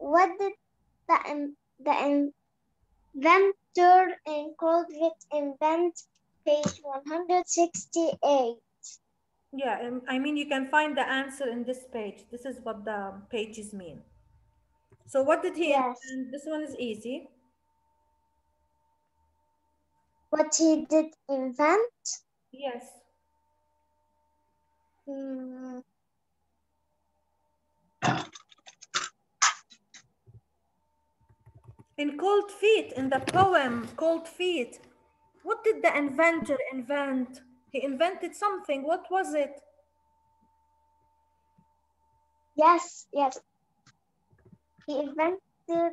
what did the the inventor in Cold Feet invent? Page 168. Yeah, um, I mean, you can find the answer in this page. This is what the pages mean. So what did he Yes. invent? This one is easy. What he did invent? Yes. Hmm, In Cold Feet, in the poem Cold Feet, what did the inventor invent? He invented something. What was it? yes, yes. He invented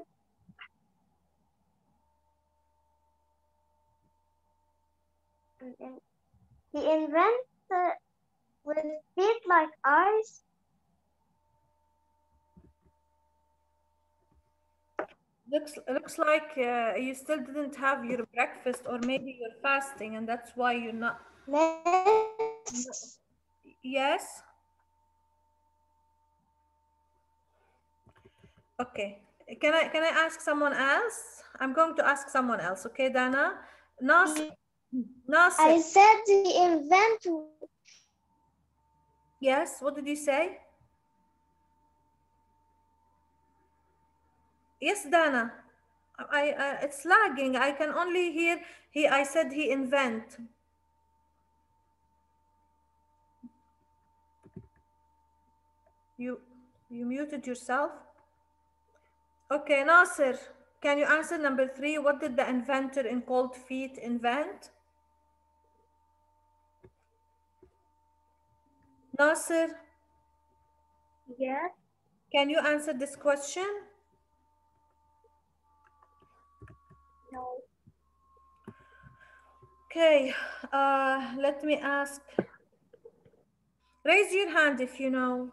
he invented with feet like eyes. Looks looks like uh, you still didn't have your breakfast, or maybe you're fasting, and that's why you're not. Legs. Yes. Okay. Can I can I ask someone else? I'm going to ask someone else. Okay, Dana. Nasir. Nasir. I said the invented Yes. What did you say? Yes, Dana. I, I it's lagging. I can only hear he. I said he invent. You you muted yourself. Okay, Nasir. Can you answer number three? What did the inventor in cold feet invent? Nasir, yes. can you answer this question? No. Okay, uh, let me ask. Raise your hand if you know.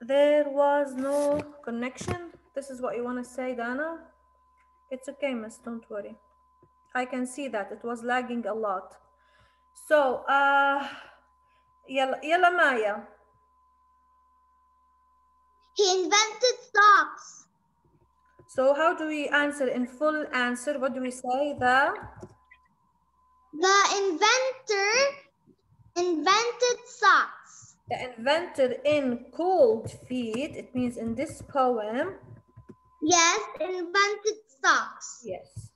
There was no connection. This is what you want to say, Dana? It's okay, miss, don't worry. I can see that it was lagging a lot. So, uh, yalla, yalla Maya. He invented socks. So how do we answer in full answer? What do we say? The The inventor invented socks. the inventor in cold feet. It means in this poem. Yes, invented socks. Yes.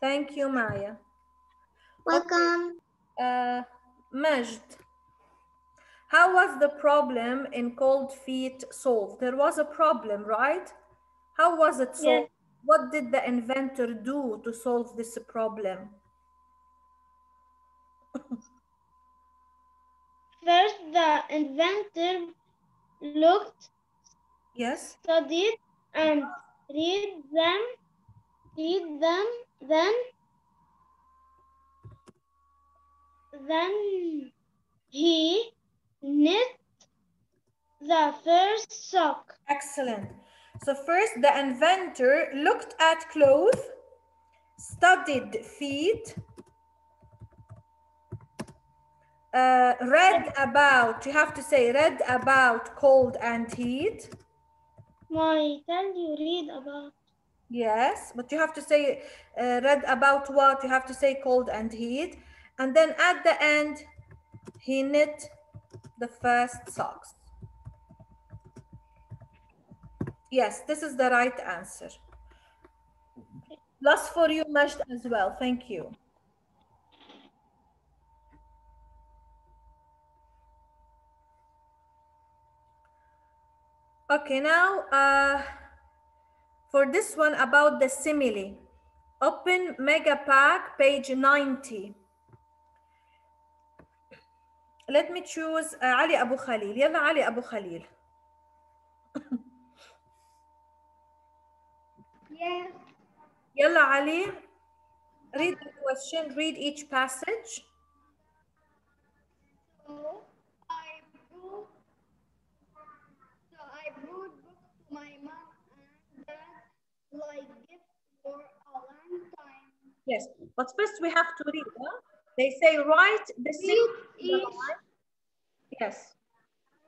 Thank you, Maya. Welcome. Uh, Majd. How was the problem in cold feet solved? There was a problem, right? How was it solved? What did the inventor do to solve this problem? First, the inventor looked, Yes. studied, and read them. Read them. Then, then he knit the first sock. Excellent. So first the inventor looked at clothes, studied feet, uh, read about, you have to say read about cold and heat. My tell you read about Yes, but you have to say uh, read about what? You have to say cold and heat. And then at the end, he knit the first socks. Yes, this is the right answer. Plus for you, Majd, as well. Thank you. Okay, now uh, for this one about the simile. Open Mega Pack, page 90. Let me choose uh, Ali Abu Khalil. يلا Ali Abu Khalil. Yes. يلا Ali. Read the question, read each passage. So, Yes, but first we have to read. Huh? They say write the simile. Read on the each line. Yes.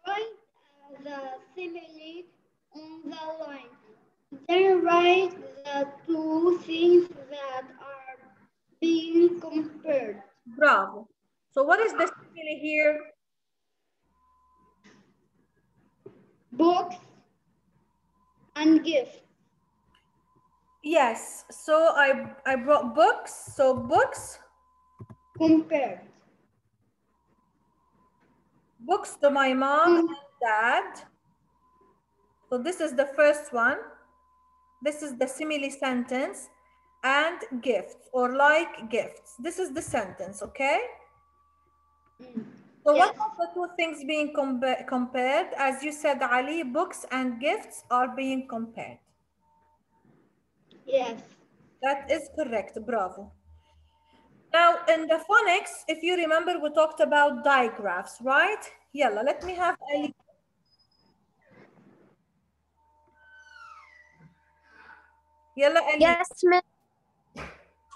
Write uh, the simile on the line. Then write the two things that are being compared. Bravo. So what is the simile here? Books and gifts. Yes. So I I brought books. So books, Compared. books to my mom and dad. So this is the first one. This is the simile sentence and gifts or like gifts. This is the sentence, okay? Mm. So what Yes. are the two things being compa- compared? As you said, Ali, books and gifts are being compared. Yes. That is correct. Bravo. Now, in the phonics, if you remember, we talked about digraphs, right? Yalla, let me have Ali. Yalla, Ali. Yes, miss.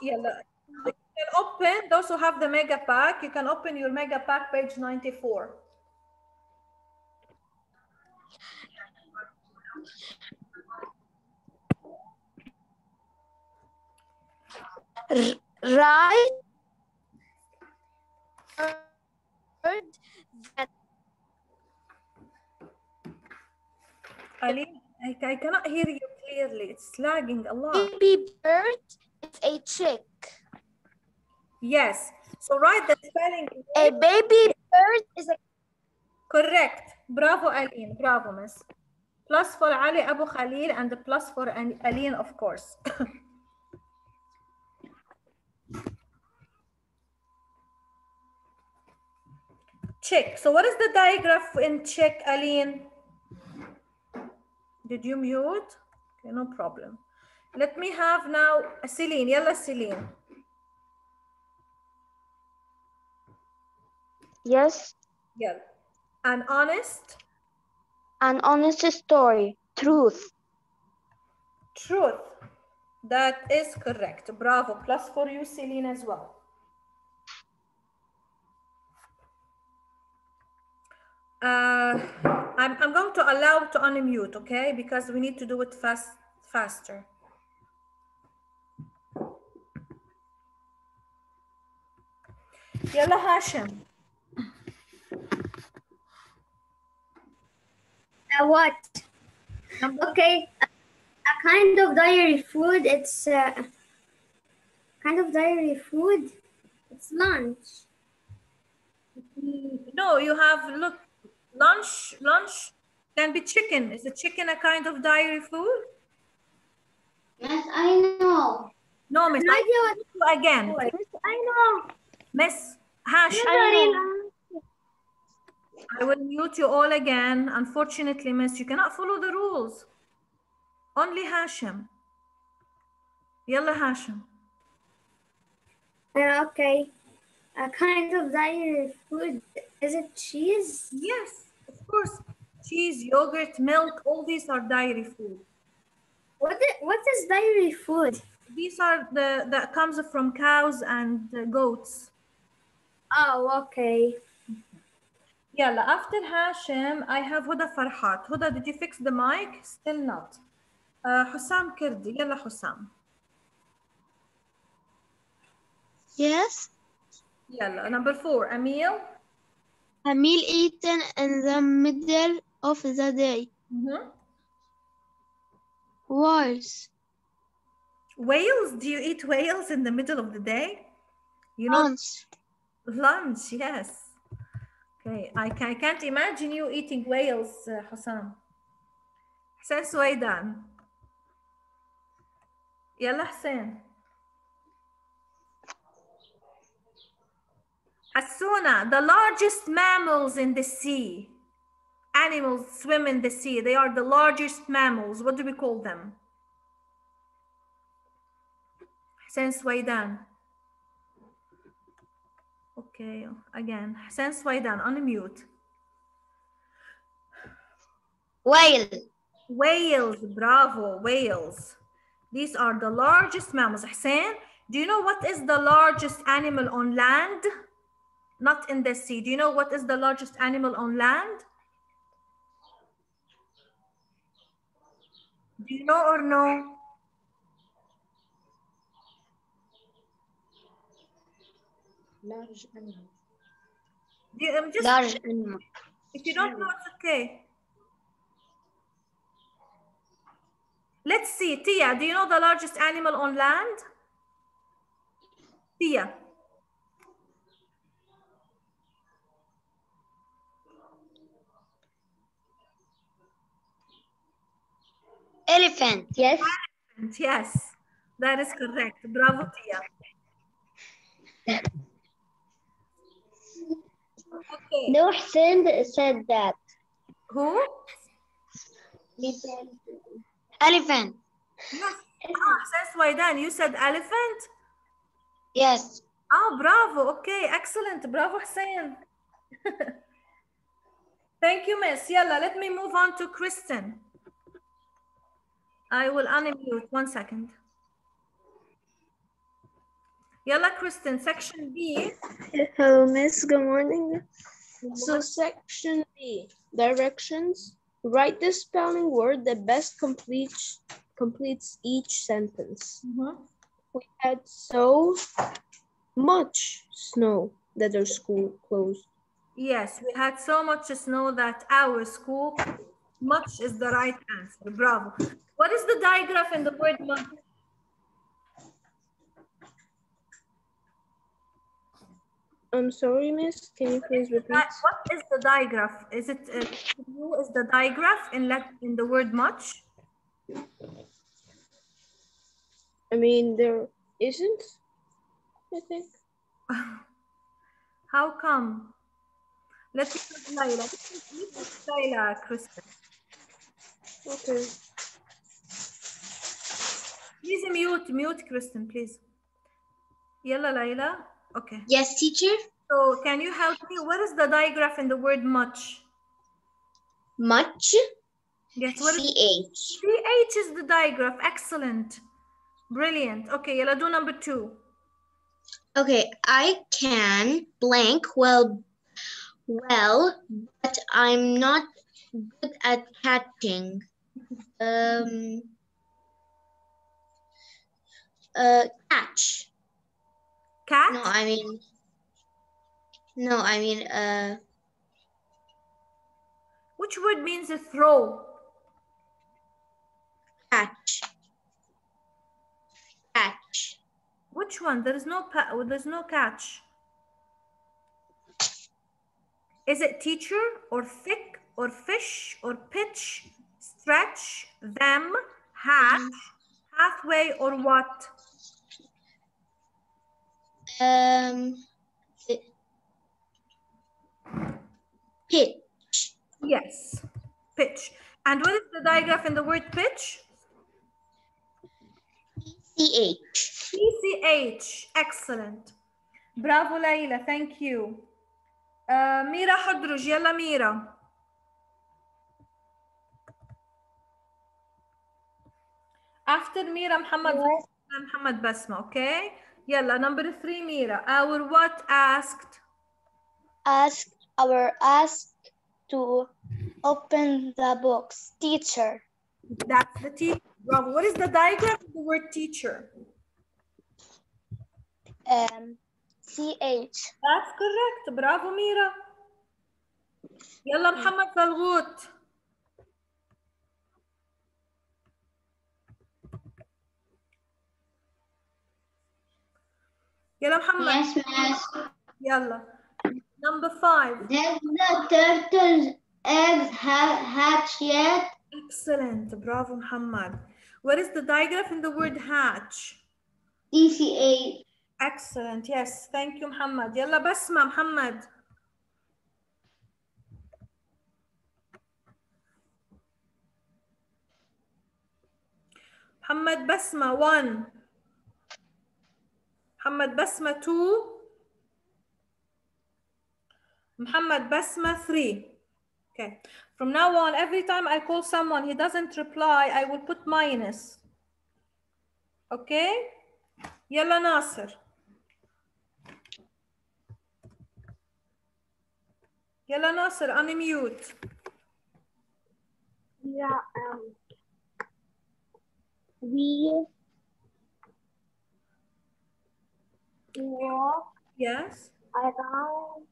Yalla. You can open, those who have the mega pack, you can open your mega pack, page 94. Right. That Ali, I, I cannot hear you clearly. It's lagging a lot. baby bird is a chick. Yes. So write the spelling. A baby bird is a Correct. Bravo, Aline. Bravo, miss. Plus for Ali Abu Khalil and the plus for Aline, of course. Check. So what is the digraph in check, Aline? Did you mute? Okay, no problem. Let me have now Celine. Yalla, Celine. yes, Yalla. An honest an honest story. Truth. Truth. That is correct. Bravo. Plus for you, Celine, as well. Uh, I'm, I'm going to allow to unmute, okay? Because we need to do it fast, faster. Yalla Hashim. Uh, what? Okay, a, a kind of dairy food. It's uh, kind of dairy food. It's lunch. No, you have look lunch. Lunch can be chicken. Is a chicken a kind of dairy food? Yes, I know. No, Miss. I you again. I know. Miss Hash. I know. I will mute you all again. Unfortunately, Miss, you cannot follow the rules. Only Hashim. Yalla Hashim. Uh, okay, a kind of dairy food. Is it cheese? Yes, course. Cheese, yogurt, milk, all these are dairy food. What what is dairy food? These are the that comes from cows and uh, goats. Oh, okay. Yalla, after Hashim, I have Huda Farhat. Huda, did you fix the mic? Still not. Uh, Hussam Kirdi. Yalla Hussam. Yes. Yalla. Number four, Emil. A meal eaten in the middle of the day. Mhm. Wise. Whales? Do you eat whales in the middle of the day? You know, Lunch. lunch, yes. Okay, I, ca- I can't imagine you eating whales, uh, Hussam. Hussein Suwaidan. Yalla Hussein. Hassuna, the largest mammals in the sea. Animals swim in the sea. They are the largest mammals. What do we call them? Hussein Suwaidan. Okay, again. Hussein Suwaidan, unmute. Whale. Whales, bravo, whales. These are the largest mammals. Hussein, Do you know what is the largest animal on land? Not in the sea. Do you know what is the largest animal on land? Do you know or no? Large animal. You, I'm just, Large animal. if you don't know, it's okay. Let's see, Tia, do you know the largest animal on land? Tia. Elephant. Yes. Elephant, Yes, that is correct. Bravo, Tia. Okay. No, Hussein said that. Who? Elephant. Yes. Ah, Sis Waidan, you said elephant? Yes. Ah, bravo. Okay, excellent. Bravo, Hussein. Thank you, Miss. Yalla, let me move on to Kristen. I will unmute. One second. Yalla, Kristen, section B. Hello, Miss. Good morning. So, section B, directions. Write the spelling word that best completes completes each sentence. Mhm. We had so much snow that our school closed. Yes, we had so much snow that our school, much is the right answer. Bravo. What is the digraph in the word much? I'm sorry, Miss. Can you please repeat? What is the digraph? Is it uh, who is the digraph in let in the word much? I mean, there isn't. I think. How come? Let's put Layla. Let's put Layla, Kristen. Okay. Please mute, mute, Kristen, please. Yalla, Layla. Okay. Yes, teacher. So can you help me? What is the digraph in the word much? Much. Yes, what is C-H. CH is the digraph. Excellent. Brilliant. Okay, yalla, do number two. Okay, I can blank well, well, but I'm not good at catching. Um, uh, catch. Cat? No, I mean, no, I mean, uh, Which word means a throw? catch. Catch. Which one? There is no there's no catch. Is it teacher or thick or fish or pitch, stretch, them, hatch, pathway or what? Um, pitch. Yes, pitch. And what is the digraph in the word pitch? C-H. PCH. Excellent. Bravo, Layla. Thank you. Uh, Mira Hadruj. Yalla, Mira. After Mira, Muhammad, Muhammad Basma, okay? Yalla, number three, Mira. Our what asked? Ask our asked to open the box. Teacher. That's the teacher. Bravo. What is the digraph of the word teacher? Um, CH. That's correct. Bravo, Mira. Yalla, Muhammad Zalgout. Yalla, Muhammad. Yes, miss. Yalla. Number five. Did the turtle's eggs ha- hatch yet? Excellent. Bravo, Muhammad. What is the digraph in the word hatch? DCA Excellent. Yes. Thank you, Muhammad. Yalla, Basma, Muhammad. Muhammad Basma, one. Muhammad Basma, two. Muhammad Basma, three. Okay. From now on, every time I call someone, he doesn't reply, I will put minus. Okay? يلا ناصر يلا ناصر unmute Yeah, um, we walk yes around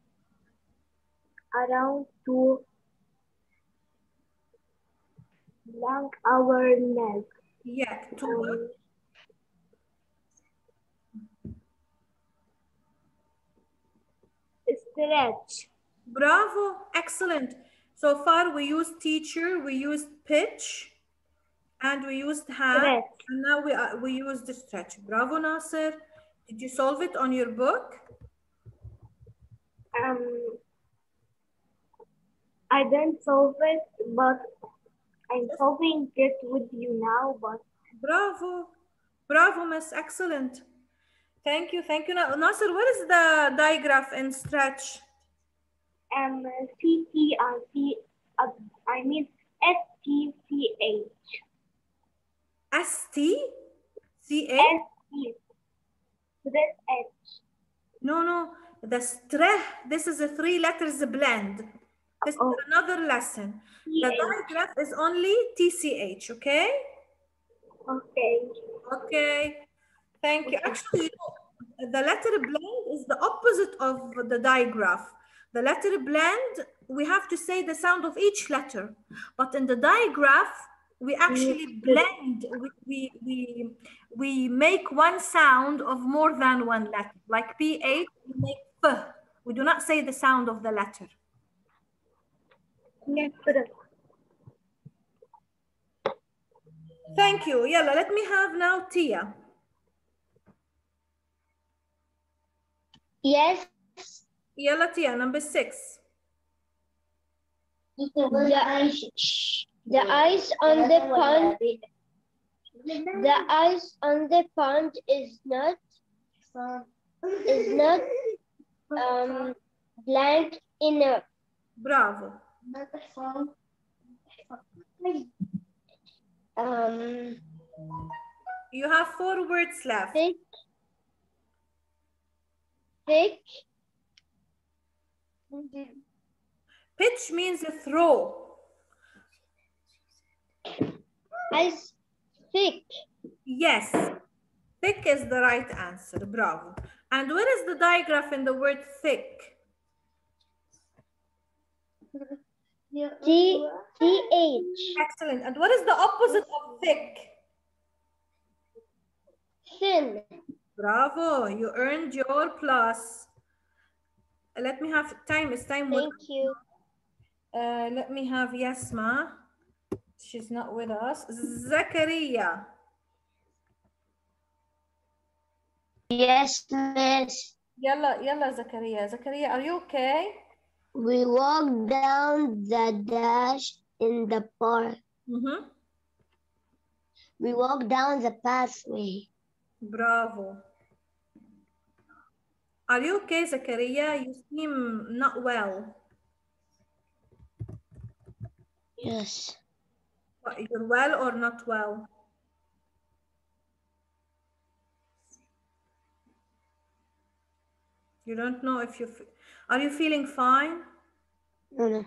around to blank our neck. yeah to Um, stretch. Bravo, excellent. So far we used teacher, we used pitch, and we used have, Stretch. and now we, are, we use the stretch. Bravo, Nasser. Did you solve it on your book? Um, I didn't solve it, but I'm solving it with you now. But Bravo, bravo, miss, excellent. Thank you, thank you. Na- Nasser, what is the digraph in stretch? um, C T and C, uh, I mean S T C H. S T. This H. No, no, the streh, this is a three letters blend. This Oh. is another lesson. The digraph is only TCH, okay? Okay. Okay, thank you. Actually, you know, the letter blend is the opposite of the digraph. The letter blend, we have to say the sound of each letter. But in the digraph, we actually blend, we, we, we, we make one sound of more than one letter. Like PH, we make P. We do not say the sound of the letter. Yes. Thank you. Yalla, let me have now Tia. Yes. Yalla, Tia, number six. The ice, the ice on the pond, the ice on the pond is not, is not um blank enough. Bravo. Um, You have four words left. thick, thick, Pitch means a throw. Ice, thick, Yes. Thick is the right answer. Bravo. And where is the digraph in the word thick? T, T H, Excellent. And what is the opposite of thick? thin, Bravo. You earned your plus. Let me have time. It's time. thank you. Uh, let me have Yasma. She's not with us. Zakaria. Yes, miss. Yalla, yalla, Zakaria. Zakaria, are you okay? We walk down the dash in the park. Mm-hmm. We walk down the pathway. Bravo. Are you okay, Zakaria? You seem not well. Yes. You're well or not well? You don't know if you are you feeling fine? No, no.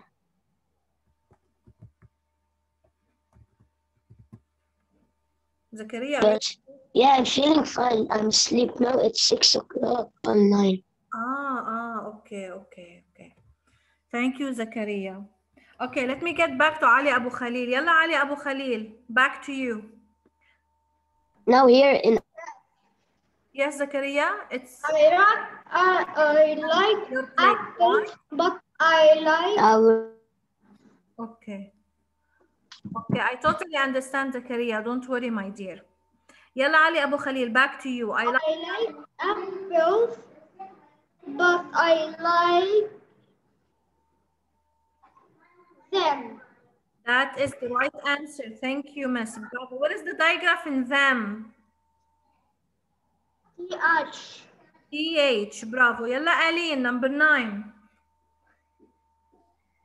Zakaria, Yes. Yeah, I'm feeling fine. I'm asleep now. It's six o'clock online. Ah, ah, okay, okay, okay. Thank you, Zakaria. Okay, let me get back to Ali Abu Khalil. Yalla, Ali Abu Khalil, back to you. Now here in Yes, Zakaria, it's I uh, I like apples, but I like our Okay. Okay, I totally understand, Zakaria. Don't worry, my dear. Yalla, Ali Abu Khalil, back to you. I like I like apples, but I like them. that is the right answer. Thank you, Miss. Bravo. What is the digraph in them? TH. TH. Bravo. Yalla, Ali, number nine.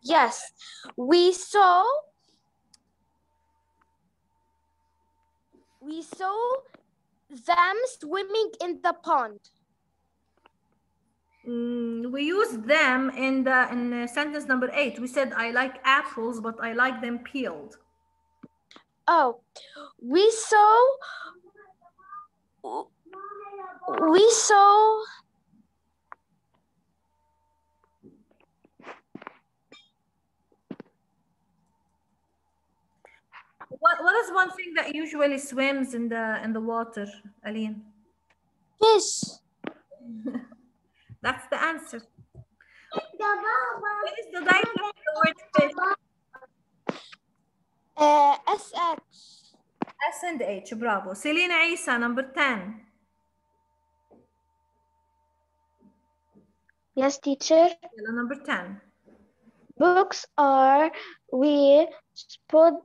Yes, we saw we saw them swimming in the pond. We use them in the in sentence number eight. We said I like apples, but I like them peeled. Oh, we saw. We saw. What what is one thing that usually swims in the in the water, Aline? Fish. That's the answer. What is the digraph of the word fish? Uh, SH. S and H, bravo. Selena Isa, number 10. Yes, teacher. Yalla, number 10. Books are we spo-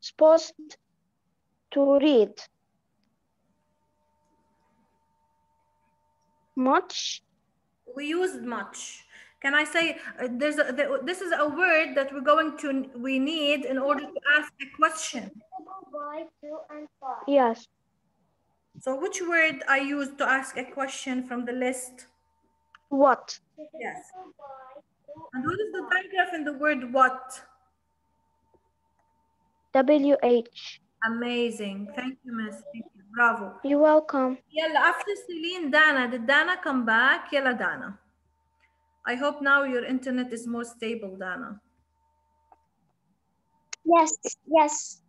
supposed to read? Much? We used much. Can I say uh, there's a, the, this is a word that we're going to we need in order to ask a question. Yes. So which word I use to ask a question from the list? What? Yes. And what is the digraph in the word what? WH. Amazing. Thank you, Miss. Thank you. Bravo. You're welcome. Yalla, after Celine, Dana. Did Dana come back? Yalla, Dana. I hope now your internet is more stable, Dana. Yes, yes.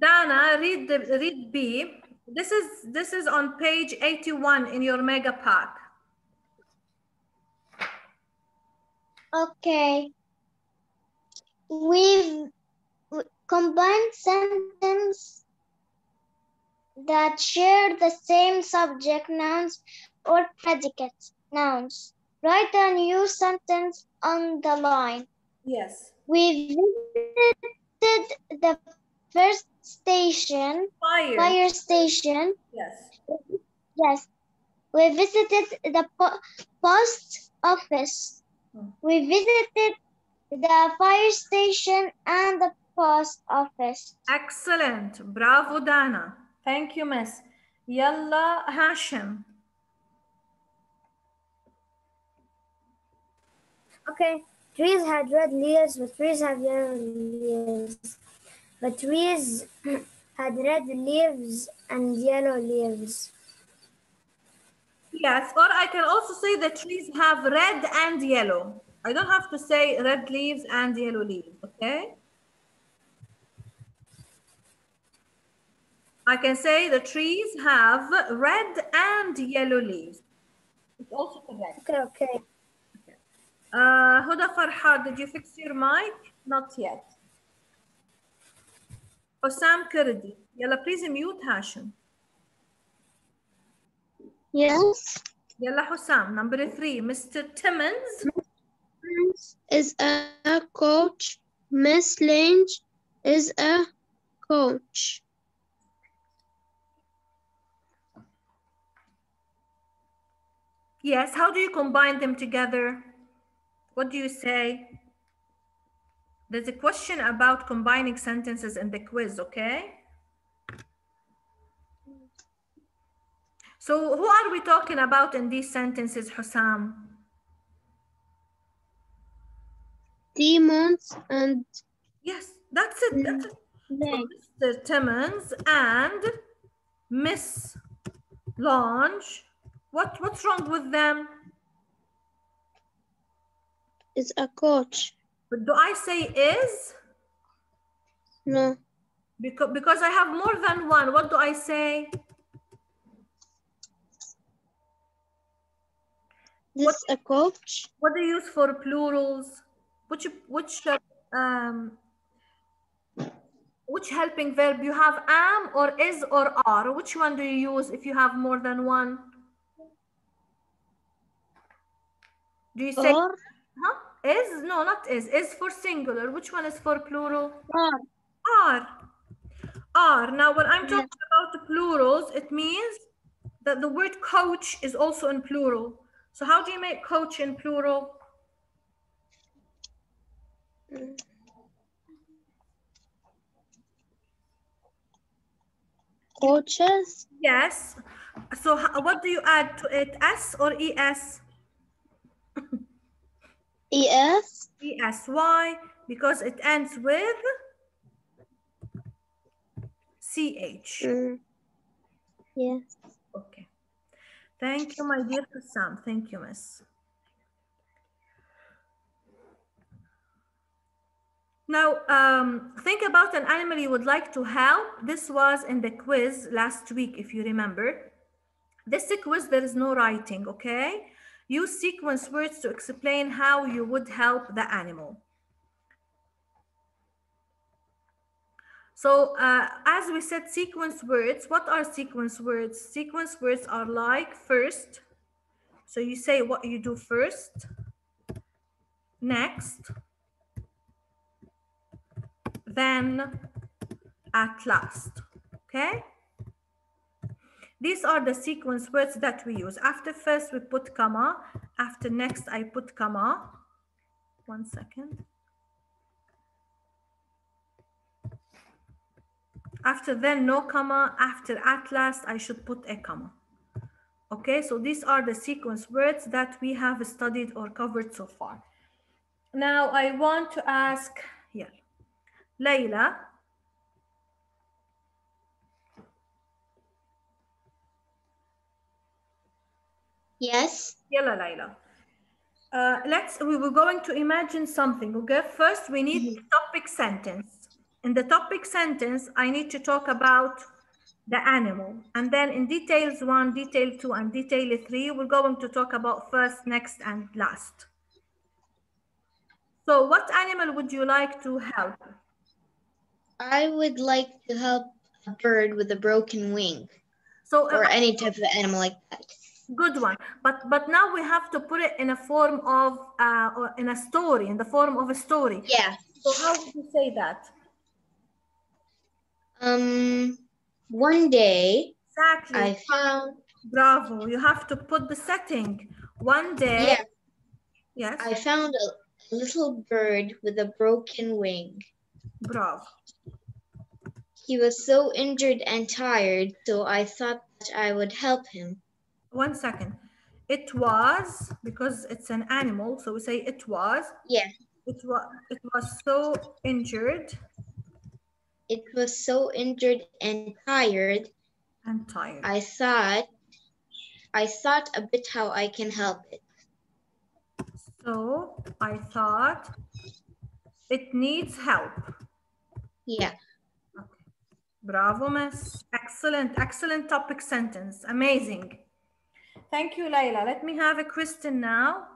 Dana, read the read B. This is this is on page 81 in your mega pack. Okay. We've combined sentence that share the same subject nouns or predicates nouns. Write a new sentence on the line. Yes. We visited the first station, Fire. fire station. Yes. Yes. We visited the po- post office. Hmm. We visited the fire station and the post office. Excellent. Bravo, Dana. Thank you, Miss. Yalla, Hashim. Okay. Trees had red leaves, but trees have yellow leaves. But trees had red leaves and yellow leaves. Yes, or I can also say the trees have red and yellow. I don't have to say red leaves and yellow leaves, okay? I can say the trees have red and yellow leaves. It's also correct. Okay, okay. Uh, Huda Farhad, did you fix your mic? Not yet. Osam Kurdi. Yalla, please mute Hashim. Yes. Yalla, Hussam. Number three, Mr. Timmons. Is a coach. Miss Lange is a coach. Yes, how do you combine them together? What do you say? There's a question about combining sentences in the quiz, okay? So who are we talking about in these sentences, Hussam? Timmons and Yes, that's it. That's it. Mr. Timmons and Miss Lange. What, what's wrong with them? is a coach. But do I say is? No. Because, because I have more than one. What do I say? This a coach. What do you use for plurals? Which which uh, um which helping verb you have am or is or are? Which one do you use if you have more than one? Do you say Or huh? is? No, not is. Is for singular. Which one is for plural? are. Are. Are. Now, when I'm talking about the plurals, it means that the word coach is also in plural. So how do you make coach in plural? coaches. Yes. So what do you add to it? S or ES? ES. ES. Why? Because it ends with CH. Mm. Yes. Okay. Thank you, my dear Sam. Thank you, miss. Now, um, think about an animal you would like to help. This was in the quiz last week, if you remember. This quiz, there is no writing, okay? Use sequence words to explain how you would help the animal. So uh, as we said, sequence words, what are sequence words? Sequence words are like first. So you say what you do first, next, then at last, okay? These are the sequence words that we use. After first, we put comma. After next, I put comma. One second. After then, no comma. After at last, I should put a comma. Okay, so these are the sequence words that we have studied or covered so far. Now, I want to ask, yeah, Layla, Yes. Yalla, Layla. Uh, let's, we were going to imagine something, okay? First, we need topic sentence. In the topic sentence, I need to talk about the animal. And then in details one, detail two, and detail three, we're going to talk about first, next, and last. So what animal would you like to help? I would like to help a bird with a broken wing So uh, or any type of animal like that. Good one. But but now we have to put it in a form of, uh, or in a story, in the form of a story. Yeah. So how would you say that? Um, one day Exactly. I found, Bravo. You have to put the setting. One day. yeah, Yes. I found a little bird with a broken wing. Bravo. He was so injured and tired, so I thought that I would help him. One second. It was because it's an animal, so we say it was. Yeah, It was. It was so injured it was so injured and tired. and tired. I thought, I thought a bit how I can help it. So I thought it needs help. Yeah. Okay. Bravo, miss. Excellent, excellent topic sentence. Amazing. Thank you, Layla. Let me have a Kristen now.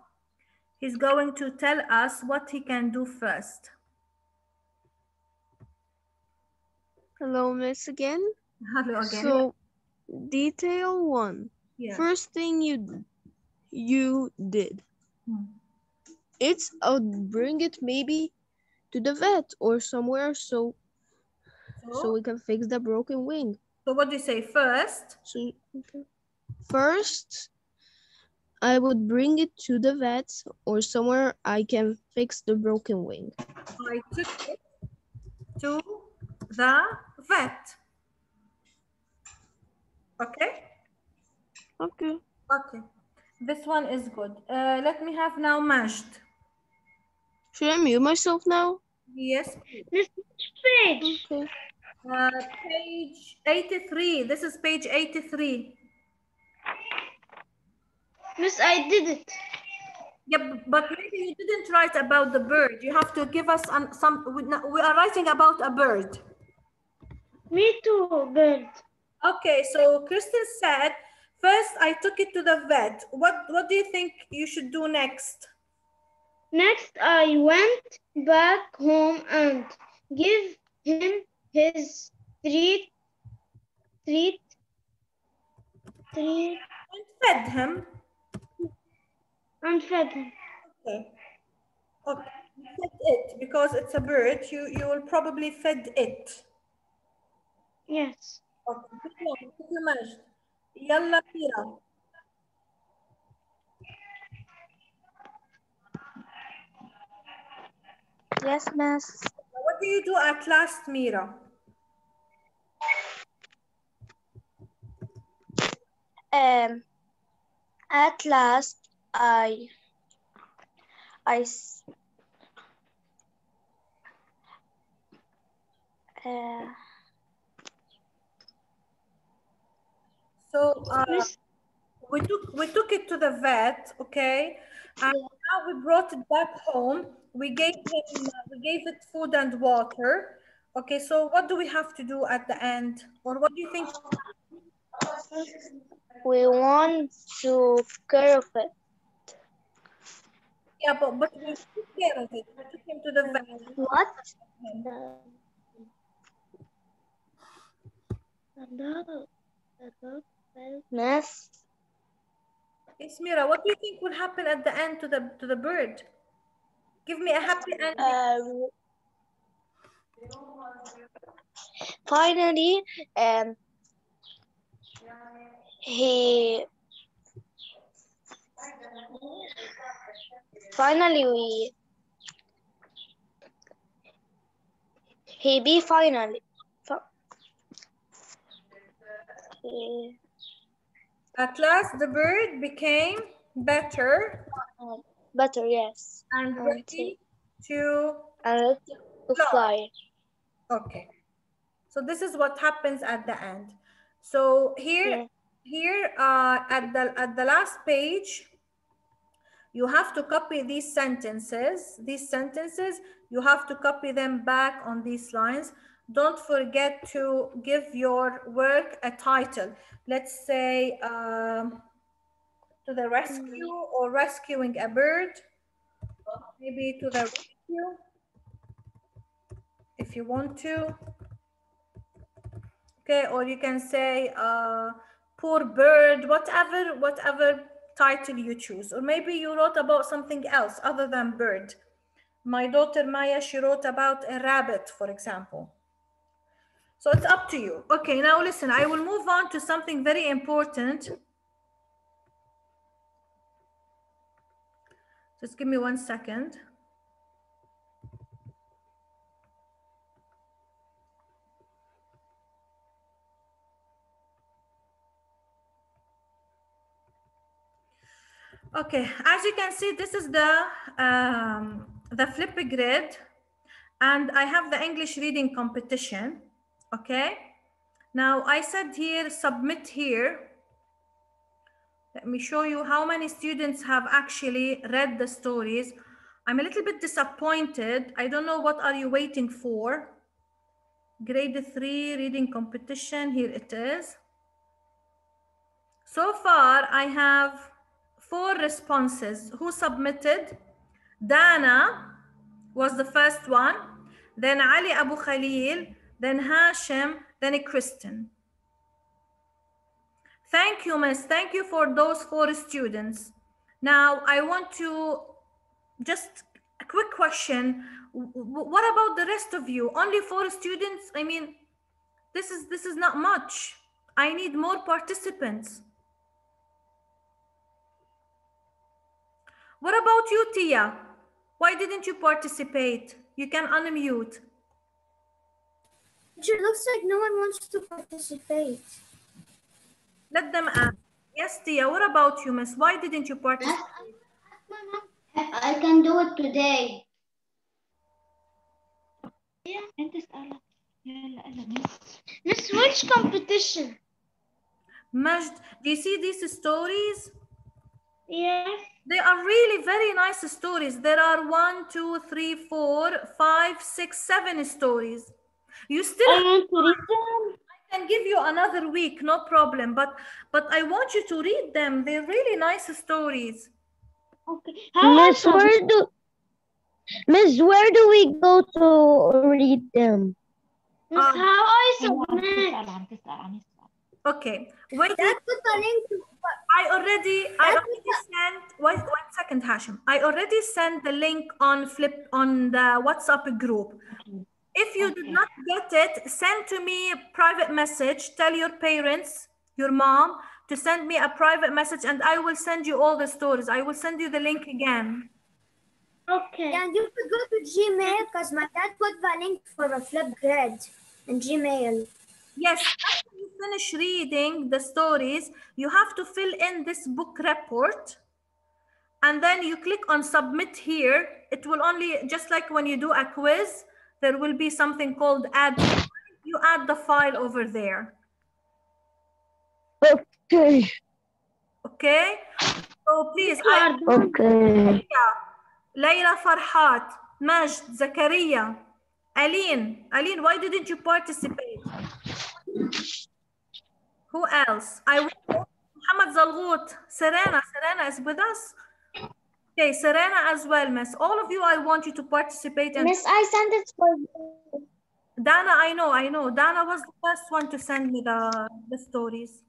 He's going to tell us what he can do first. Hello, Miss again. Hello again. So, detail one. yeah. First thing you you did. Hmm. It's I'll bring it maybe to the vet or somewhere so so so, we can fix the broken wing. so what do you say first? So okay. First I would bring it to the vet or somewhere I can fix the broken wing. I took it to the vet. Okay. Okay. Okay. This one is good. Uh, let me have now Majd. Should I mute myself now? Yes. Page. Okay. Uh, page 83. This is page 83. Miss, I did it. Yeah, but maybe you didn't write about the bird. You have to give us an, some. We, are writing about a bird. Me too, bird. Okay, so Kristen said, first I took it to the vet. What What do you think you should do next? Next, I went back home and give him his treat, treat, treat, And fed him. I'm second. Okay. okay. Fed it because it's a bird. You you will probably fed it. Yes. Okay. Good one. Good you managed. Yalla Mira. Yes, miss. What do you do at last, Mira? Um, at last, I, I, s- uh, So uh, we took we took it to the vet, okay, and now we brought it back home. We gave him we gave it food and water. Okay, so what do we have to do at the end, or what do you think? we want to care of it. Yeah, but but we took care of it. We took him to the vet. What? Miss, Yes, Mira, what do you think will happen at the end to the to the bird? Give me a happy ending. um, finally, um, he finally we he be finally he- At last, the bird became better better yes and ready to. and to fly. Okay. So this is what happens at the end. So here, Yeah. here uh, at the at the last page, you have to copy these sentences. These sentences, you have to copy them back on these lines. Don't forget to give your work a title. Let's say um, to the rescue or rescuing a bird. Maybe to the rescue if you want to. Okay, or you can say uh, poor bird, whatever, whatever title you choose. Or maybe you wrote about something else other than bird. My daughter Maya, she wrote about a rabbit, for example. So it's up to you. Okay, now listen, I will move on to something very important. Just give me one second. Okay, as you can see, this is the um, the Flipgrid, and I have the English reading competition. Okay, now I said here submit here. Let me show you how many students have actually read the stories. I'm a little bit disappointed. I don't know what are you waiting for. Grade three reading competition. Here it is. So far, I have four responses. Who submitted? Dana was the first one, then Ali Abu Khalil, then Hashim, then a Kristen. Thank you, Miss. Thank you for those four students. Now, I want to just a quick question. What about the rest of you? Only four students? I mean, this is this is not much. I need more participants. What about you, Tia? Why didn't you participate? You can unmute. It looks like no one wants to participate. Let them ask. Yes, Tia, what about you, miss? Why didn't you participate? I can do it today. Miss, which competition? Majd, do you see these stories? Yes. They are really very nice stories. There are one, two, three, four, five, six, seven stories. You still I want to read them. I can give you another week, no problem. But but I want you to read them. They're really nice stories. Okay. Miss, where do Miss, where do we go to read them? Miss, Um, how I submit? Okay. Wait. That's what the link I already I already sent one, one second, Hashim. I already sent the link on flip on the WhatsApp group. If you did not get it, send to me a private message. Tell your parents, your mom, to send me a private message and I will send you all the stories. I will send you the link again. Okay. And you could go to Gmail because my dad put the link for a flip grid in Gmail. Yes, after you finish reading the stories, you have to fill in this book report. And then you click on submit here. It will only, just like when you do a quiz, there will be something called add. You add the file over there. Okay. Okay? So please, I, Okay. Layla Farhat, Majd, Zakaria, Aline. Aline, why didn't you participate? Who else? I Muhammad Zalgout, Serena. Serena is with us. Okay, Serena as well, miss. All of you, I want you to participate. And Miss, I sent it for you. Dana, I know, I know. Dana was the first one to send me the, the stories.